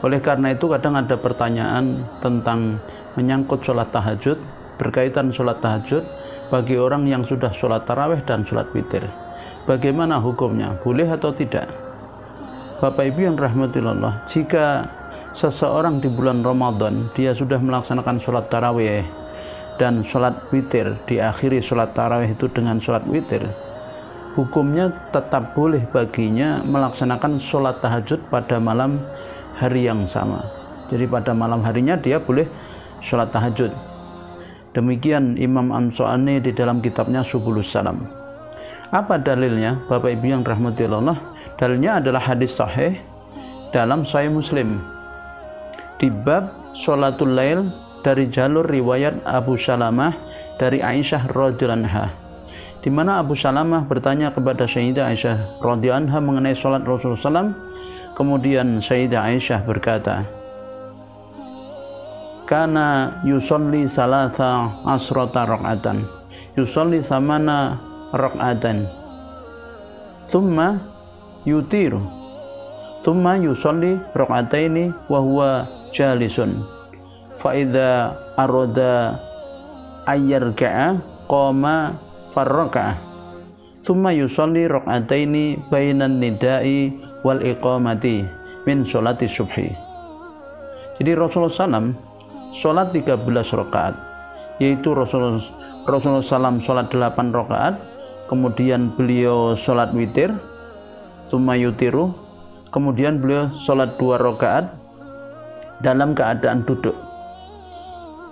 oleh karena itu kadang ada pertanyaan tentang menyangkut sholat tahajud berkaitan sholat tahajud bagi orang yang sudah sholat taraweh dan sholat witir. Bagaimana hukumnya? Boleh atau tidak? Bapak Ibu yang rahmatullah jika seseorang di bulan Ramadan dia sudah melaksanakan sholat tarawih dan sholat witir diakhiri sholat tarawih itu dengan sholat witir hukumnya tetap boleh baginya melaksanakan sholat tahajud pada malam hari yang sama. Jadi pada malam harinya dia boleh sholat tahajud. Demikian Imam Ansa'ani di dalam kitabnya Subulus Salam. Apa dalilnya? Bapak Ibu yang rahmati Allah dalilnya adalah hadis sahih dalam Sahih Muslim. Di bab sholatul lail dari jalur riwayat Abu Salamah dari Aisyah radhiyallahu di mana Abu Salamah bertanya kepada Sayyidah Aisyah radhiyallahu mengenai sholat Rasulullah SAW kemudian Sayyidah Aisyah berkata karena yusolli salasa asrota rakaatan yusolli samana rakaatan thumma yutiru. Thumma yusolli rakaataini wa huwa jalisun. Fa idza arada ayyarka'a qama farraka'a. Thumma yusalli rak'ataini bainan nida'i wal iqamati min sholati subhi. Jadi Rasulullah SAW sholat 13 rakaat yaitu Rasulullah Rasulullah SAW sholat 8 rakaat kemudian beliau sholat witir thumma yutiru kemudian beliau sholat 2 rakaat dalam keadaan duduk.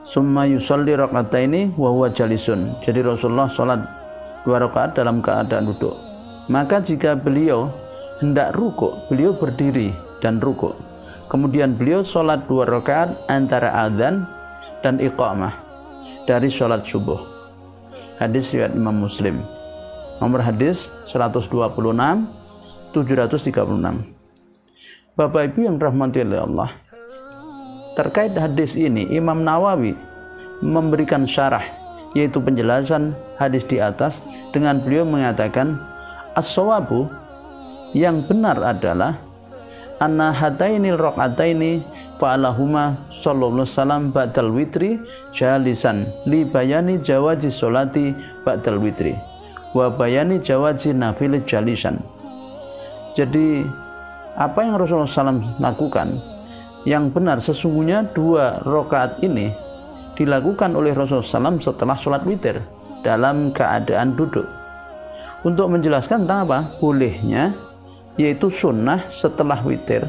Summa yusalli ini wa huwa jalisun. Jadi Rasulullah sholat dua rakaat dalam keadaan duduk. Maka jika beliau hendak rukuk beliau berdiri dan rukuk. Kemudian beliau sholat dua rakaat antara adzan dan iqamah dari sholat subuh. Hadis riwayat Imam Muslim. Nomor hadis 126 736 Bapak Ibu yang rahmati Allah Terkait hadis ini, Imam Nawawi memberikan syarah yaitu penjelasan hadis di atas dengan beliau mengatakan as-sawabu yang benar adalah anna hatainil raqataini fa'alahuma sallallahu salam ba'dal witri jalisan li bayani jawazi solati ba'dal witri wa bayani jawazi nafil jalisan. Jadi apa yang Rasulullah SAW lakukan? Yang benar sesungguhnya dua rokaat ini dilakukan oleh Rasulullah SAW setelah sholat witir dalam keadaan duduk. Untuk menjelaskan tentang apa? Bolehnya yaitu sunnah setelah witir.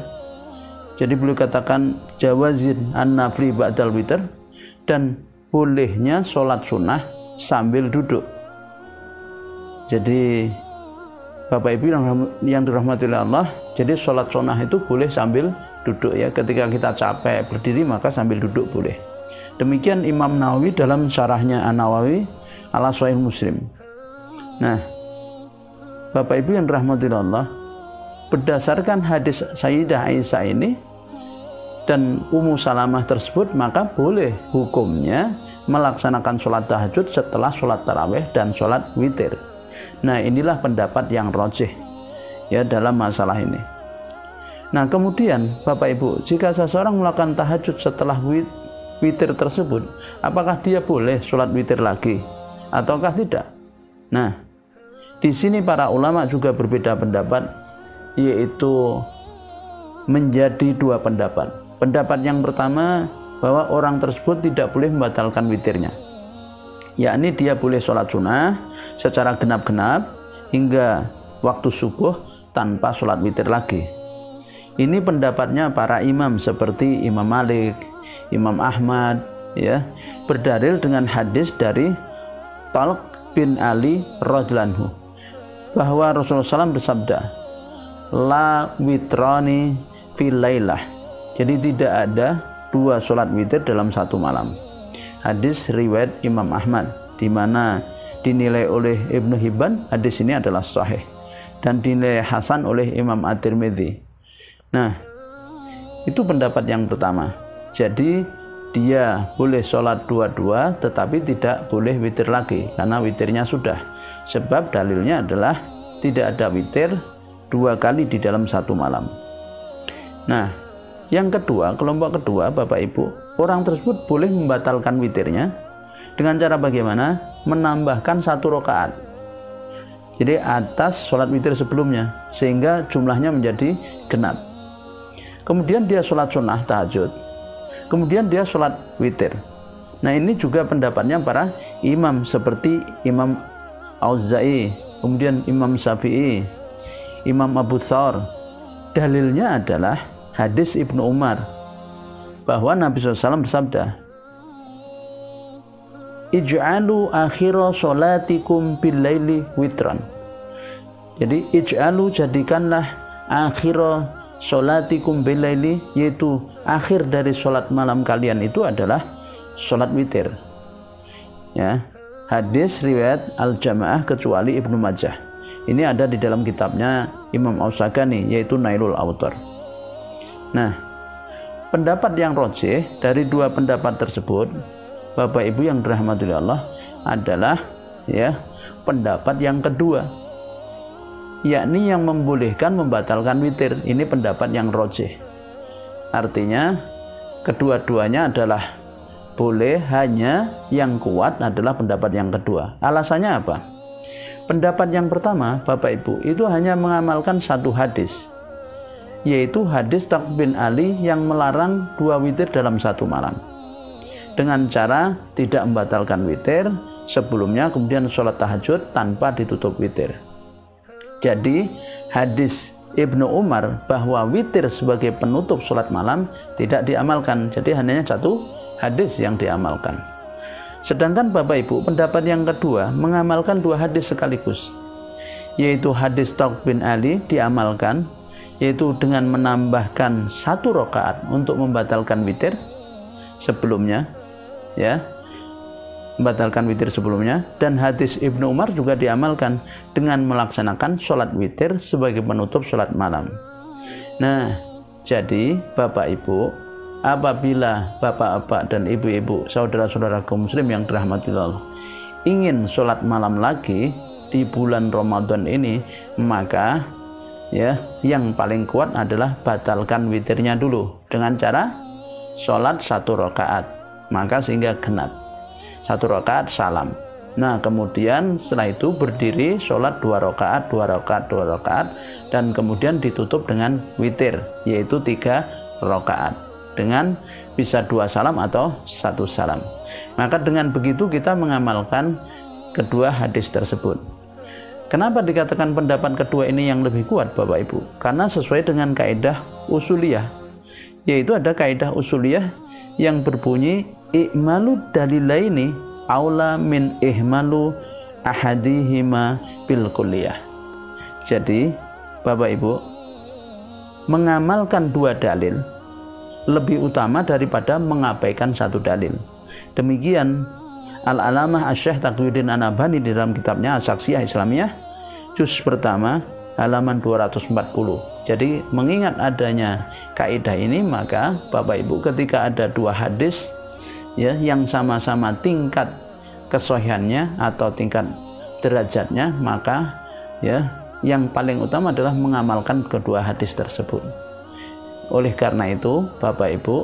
Jadi beliau katakan jawazin an-nafli ba'dal witir dan bolehnya sholat sunnah sambil duduk. Jadi Bapak Ibu yang, dirahmati Allah jadi sholat sunnah itu boleh sambil duduk ya. Ketika kita capek berdiri maka sambil duduk boleh. Demikian Imam Nawawi dalam syarahnya An-Nawawi ala Sahih Muslim. Nah Bapak Ibu yang rahmatillah berdasarkan hadis Sayyidah Aisyah ini dan Ummu Salamah tersebut maka boleh hukumnya melaksanakan sholat tahajud setelah sholat taraweh dan sholat witir. Nah inilah pendapat yang rojih ya dalam masalah ini. Nah kemudian Bapak Ibu, jika seseorang melakukan tahajud setelah witir tersebut, apakah dia boleh sholat witir lagi ataukah tidak? Nah, di sini para ulama juga berbeda pendapat, yaitu menjadi dua pendapat. Pendapat yang pertama bahwa orang tersebut tidak boleh membatalkan witirnya, yakni dia boleh sholat sunnah secara genap-genap hingga waktu subuh tanpa sholat witir lagi. Ini pendapatnya para imam seperti Imam Malik, Imam Ahmad, ya, berdalil dengan hadis dari Talq bin Ali radhiyallahu bahwa Rasulullah SAW bersabda, la witrani fil lailah. Jadi tidak ada dua sholat witir dalam satu malam. Hadis riwayat Imam Ahmad di mana dinilai oleh Ibnu Hibban hadis ini adalah sahih dan dinilai hasan oleh Imam At-Tirmidzi. Nah, itu pendapat yang pertama. Jadi dia boleh sholat dua-dua tetapi tidak boleh witir lagi karena witirnya sudah. Sebab dalilnya adalah tidak ada witir dua kali di dalam satu malam. Nah, yang kedua, kelompok kedua, Bapak Ibu, orang tersebut boleh membatalkan witirnya dengan cara bagaimana? Menambahkan satu rakaat. Jadi atas sholat witir sebelumnya, sehingga jumlahnya menjadi genap. Kemudian dia sholat sunnah tahajud. Kemudian dia sholat witir. Nah ini juga pendapatnya para imam seperti Imam Auza'i, kemudian Imam Syafi'i, Imam Abu Thawr. Dalilnya adalah hadis Ibnu Umar bahwa Nabi SAW bersabda, Ij'alu akhira solatikum billaili witran. Jadi ij'alu jadikanlah akhira solatikum billaili yaitu akhir dari solat malam kalian itu adalah solat witir. Ya, hadis riwayat al-jamaah kecuali Ibnu Majah. Ini ada di dalam kitabnya Imam Ausakani yaitu Nailul Autor. Nah, pendapat yang rojih dari dua pendapat tersebut, Bapak Ibu yang dirahmati Allah adalah ya pendapat yang kedua yakni yang membolehkan membatalkan witir ini pendapat yang rojih artinya kedua-duanya adalah boleh hanya yang kuat adalah pendapat yang kedua. Alasannya apa? Pendapat yang pertama, Bapak Ibu, itu hanya mengamalkan satu hadis, yaitu hadis Tak bin Ali yang melarang dua witir dalam satu malam. Dengan cara tidak membatalkan witir, sebelumnya kemudian sholat tahajud tanpa ditutup witir. Jadi hadis Ibnu Umar bahwa witir sebagai penutup sholat malam tidak diamalkan. Jadi hanya satu hadis yang diamalkan. Sedangkan Bapak Ibu, pendapat yang kedua mengamalkan dua hadis sekaligus, yaitu hadis Tauk bin Ali diamalkan, yaitu dengan menambahkan satu rakaat untuk membatalkan witir sebelumnya, ya, membatalkan witir sebelumnya, dan hadis Ibnu Umar juga diamalkan dengan melaksanakan sholat witir sebagai penutup sholat malam. Nah, jadi Bapak Ibu, apabila bapak-bapak dan ibu-ibu saudara-saudara kaum muslim yang dirahmati Allah ingin sholat malam lagi di bulan Ramadan ini maka ya yang paling kuat adalah batalkan witirnya dulu. Dengan cara sholat satu rakaat maka sehingga genap. Satu rakaat salam. Nah kemudian setelah itu berdiri sholat dua rakaat dua rakaat dua rakaat dan kemudian ditutup dengan witir yaitu tiga rakaat dengan bisa dua salam atau satu salam. Maka dengan begitu kita mengamalkan kedua hadis tersebut. Kenapa dikatakan pendapat kedua ini yang lebih kuat Bapak Ibu? Karena sesuai dengan kaidah usuliyah. Yaitu ada kaidah usuliyah yang berbunyi i'malu dalilaini aula min ihmalu ahadihima bil kulliyah. Jadi Bapak Ibu mengamalkan dua dalil lebih utama daripada mengabaikan satu dalil. Demikian Al-Alamah Asyah Taqiyuddin Anabani di dalam kitabnya Saksiyah Islamiyah juz pertama halaman 240. Jadi mengingat adanya kaidah ini maka Bapak Ibu ketika ada dua hadis ya yang sama-sama tingkat kesohiannya atau tingkat derajatnya maka ya yang paling utama adalah mengamalkan kedua hadis tersebut. Oleh karena itu, Bapak Ibu,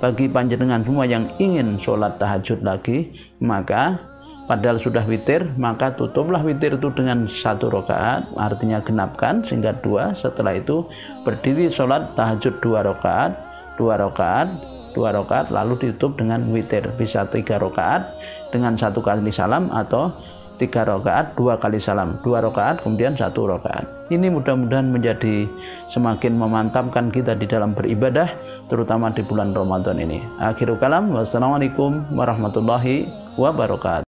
bagi panjenengan semua yang ingin sholat tahajud lagi, maka padahal sudah witir, maka tutuplah witir itu dengan satu rakaat, artinya genapkan sehingga dua. Setelah itu berdiri sholat tahajud dua rakaat, dua rakaat, dua rakaat, lalu ditutup dengan witir. Bisa tiga rakaat dengan satu kali salam atau tiga rakaat dua kali salam. Dua rakaat kemudian satu rakaat. Ini mudah-mudahan menjadi semakin memantapkan kita di dalam beribadah terutama di bulan Ramadan ini. Akhirul kalam wassalamualaikum warahmatullahi wabarakatuh